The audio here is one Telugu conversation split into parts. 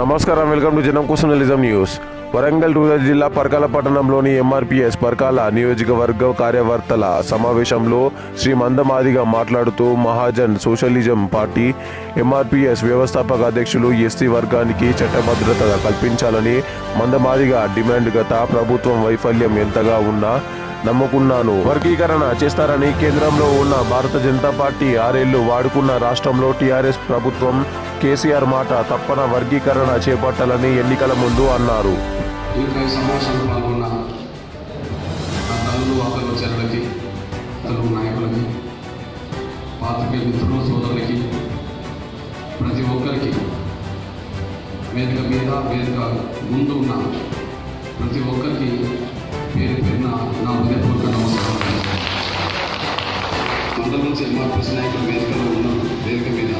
నమస్కారం వెల్కమ్ టు జనం కోసం నిజం న్యూస్. వరంగల్ రూరల్ జిల్లా పర్కాల పట్టణంలోని ఎంఆర్పిఎస్ పరకాల నియోజకవర్గ కార్యవర్తల సమావేశంలో శ్రీ మందమాదిగా మాట్లాడుతూ మహాజన్ సోషలిజం పార్టీ ఎంఆర్పిఎస్ వ్యవస్థాపక అధ్యక్షులు ఎస్సీ వర్గానికి చట్టభద్రత కల్పించాలని మందమాదిగా డిమాండ్ గత ప్రభుత్వం వైఫల్యం ఎంతగా ఉన్నా నమ్ముకున్నాను. వర్గీకరణ చేస్తారని కేంద్రంలో ఉన్న భారత జనతా పార్టీ ఆరేళ్ళు వాడుకున్న రాష్ట్రంలో టీఆర్ఎస్ ప్రభుత్వం కేసీఆర్ మాట తప్పన వర్గీకరణ చేపట్టాలని ఎన్నికల ముందు అన్నారు. నాయకులకి పాత్రికేయ మిత్రులు సోదరులకి ప్రతి ఒక్కరికి వేదిక మీద వేదిక ముందు ఉన్న ప్రతి ఒక్కరికి నా హృదయపూర్వక నమస్కారం. మండలం నుంచి ఎంఆర్పీఎస్ నాయకులు వేదికలో ఉన్న వేదిక మీద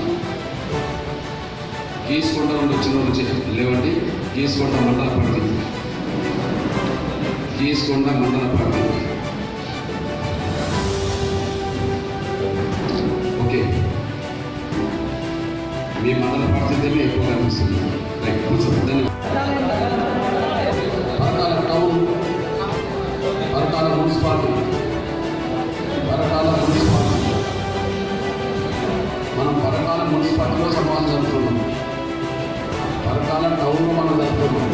గీసుకొండ నుండి వచ్చిన నుంచి లేవండి. గీసుకొండ మండల పరిధి గీసుకొండ మండల పార్టీ. ఓకే. మీ మండల పరిస్థితి ఎక్కువ కనిపిస్తుంది రైట్ కొంచెం ధన్యవాదాలు. పరకాల టౌన్లో మనం జరుపుతున్నాం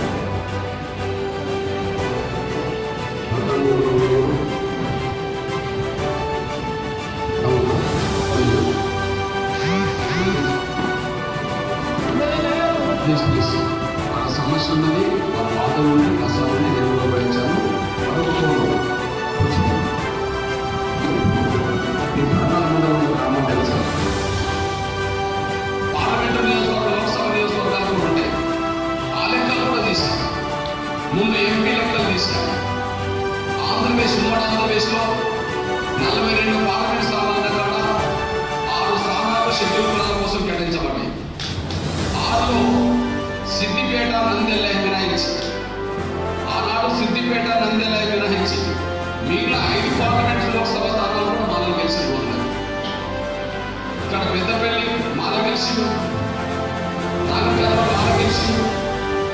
ప్లీజ్ ప్లీజ్ ఆ సమస్య ఉన్నది ఆ బాధ ఉంది కష్టాలని నేను కూడా ఆంధ్రప్రదేశ్ ఉమ్మడి ఆంధ్రప్రదేశ్లో నలభై రెండు పార్లమెంట్ స్థానాల కాడ ఆరు స్థానాలు షెడ్యూల్ కులాల కోసం కేటాయించబడ్డాయి. ఆరులో సిద్దిపేట నందెల్ల మినహాయించి ఆనాడు సిద్దిపేట నందెల్ల మినహాయించి మిగిలిన ఐదు పార్లమెంట్ లోక్సభ స్థానాలు కూడా మాలో గెలిచిన ఇక్కడ పెద్దపల్లి మాలో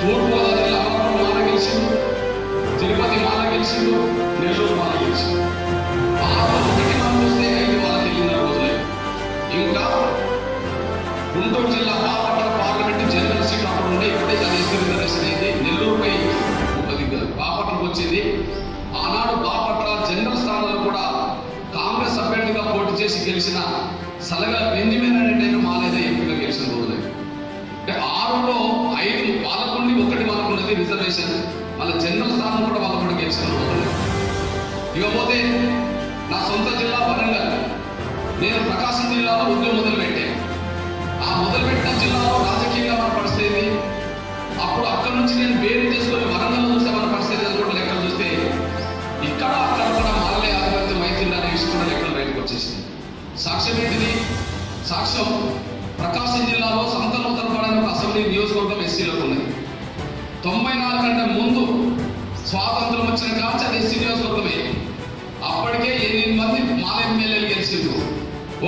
తూర్పు గోదావరి మాల తిరుపతి మాల గెలిచిందో నెల్లూరు మాల గెలిచిండు ఆరు ఒకటి మనం వస్తే ఐదు వాళ్ళకి వెళ్ళిన రోజులే. ఇంకా గుంటూరు జిల్లా బాపట్ల పార్లమెంట్ జనరల్ సీట్ అప్పుడు ఉండే ఇప్పుడే అది రిజర్వేషన్ అయింది నెల్లూరుపై అది బాపట్లకు వచ్చింది. ఆనాడు బాపట్ల జనరల్ స్థానంలో కూడా కాంగ్రెస్ అభ్యర్థిగా పోటీ చేసి గెలిచిన సలగా బెంజమిన్ అనేటైన మాలేద ఎంపీగా గెలిచిన రోజులే. అంటే ఆరులో ఐదు వాళ్ళకుండి ఒకటి వాళ్ళకున్నది రిజర్వేషన్. వాళ్ళ జనరల్ స్థానం కూడా వాళ్ళు కూడా గెలిచిన ఇకపోతే నా సొంత జిల్లా వరంగల్. నేను ప్రకాశం జిల్లాలో ఉద్యోగం మొదలు పెట్టాను ఆ మొదలుపెట్టిన జిల్లాలో రాజకీయంగా మన పరిస్థితి అప్పుడు అక్కడ నుంచి నేను వేరు చేసుకొని వరంగల్ నియోజకవర్గం ఎస్సీలకు ఉన్నది తొంభై నాలుగు కంటే ముందు స్వాతంత్రం వచ్చిన కాచి అది ఎస్సీ నియోజకవర్గమే అప్పటికే ఎనిమిది మంది మాల ఎమ్మెల్యేలు గెలిచిండ్రు.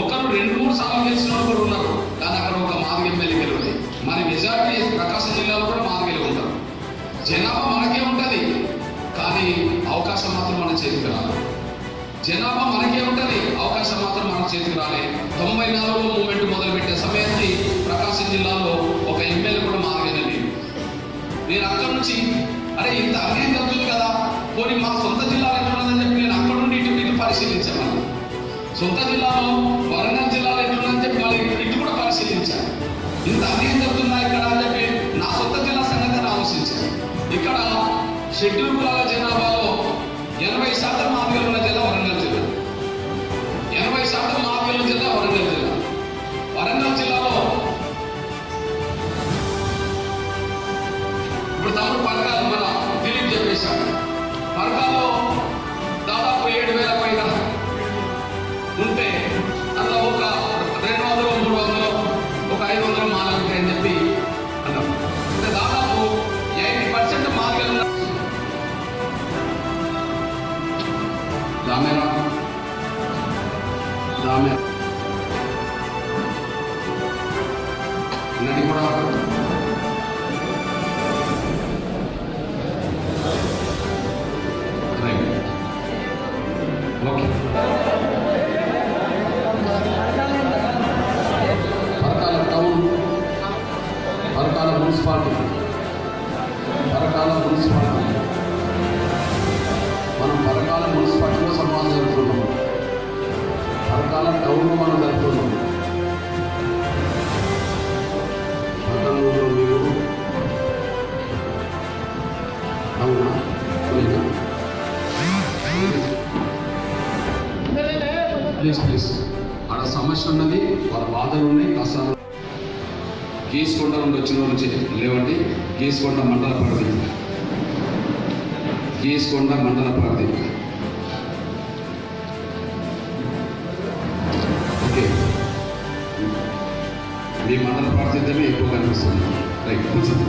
ఒకరు రెండు మూడు సార్లు గెలిచిన వాళ్ళు కూడా ఉన్నారు. కానీ అక్కడ ఒక మాదిగ ఎమ్మెల్యే గెలవది మరి మెజారిటీ ప్రకాశం జిల్లాలో కూడా మాదిగలు ఉంటారు. జనాభా మనకే ఉంటుంది. కానీ అవకాశం మాత్రం మనం చేతికి రాదు. జనాభా మనకే ఉంటది. అవకాశం మాత్రం మన చేతికి రాలే. తొంభై నాలుగులో మూమెంట్ మొదలుపెట్టే సమయానికి ప్రకాశం జిల్లాలో ఒక ఎమ్మెల్యే కూడా మాదిగనే నేను అక్కడ నుంచి అరే ఇంత అన్యాయం జరుగుతుంది కదా. పోనీ మా సొంత జిల్లాలో ఎట్లున్నదని చెప్పి నేను అక్కడ నుండి ఇటు ఇటు పరిశీలించాను. సొంత జిల్లాలో వరంగల్ జిల్లాలో ఎట్లున్నదని చెప్పి వాళ్ళు ఇటు కూడా పరిశీలించాను. ఇంత అన్యాయం జరుగుతుందా ఇక్కడ అని చెప్పి నా సొంత జిల్లా సంగతి ఆలోచించాను. ఇక్కడ షెడ్యూల్ కులాల జనాభాలో ఎనభై శాతం మాదిగలు ఉన్న జిల్లా వరంగల్ తమ్ముడు పరకాలు మన దిలీప్ చెప్పేశాడు పరకాల్లో దాదాపు ఏడు వేల పైన ఉంటే అందులో ఒక రెండు వందలు మూడు వందలు ఒక ఐదు వందలు మాలలు అని చెప్పి అన్నాం అంటే దాదాపు ఎయిటీ పర్సెంట్ మాలలు రామేరా రామే కూడా మున్సిపాలిటీ. పరకాల మున్సిపాలిటీ. మనం పరకాల మున్సిపాలిటీలో సమాజం జరుపుతున్నాం పరకాల టౌన్లో మనం జరుపుతున్నాం? Please please. ఆడ సమస్య ఉన్నది వాళ్ళ బాధలు ఉన్నాయి కాస్త గీసుకొండ నుండి వచ్చిన వాళ్ళు చే- లేవండి గీసుకొండ మండల పరిధి గీసుకొండ మండల పరిధి ఓకే. మీ మండల ప్రాతినిధ్యమే ఎక్కువ కనిపిస్తుంది. రైట్. కూర్చోండి